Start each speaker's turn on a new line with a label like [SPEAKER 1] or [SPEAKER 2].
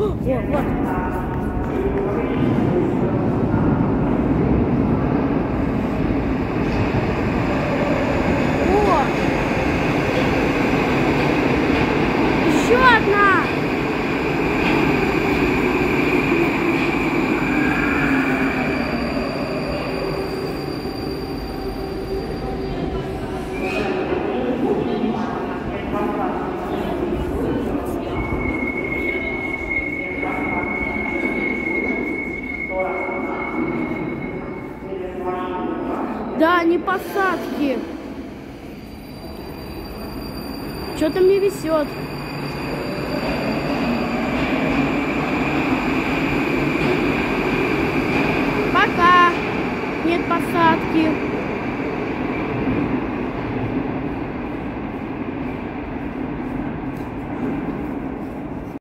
[SPEAKER 1] 我我。Да, не посадки. Что-то мне висет? Пока. Нет посадки.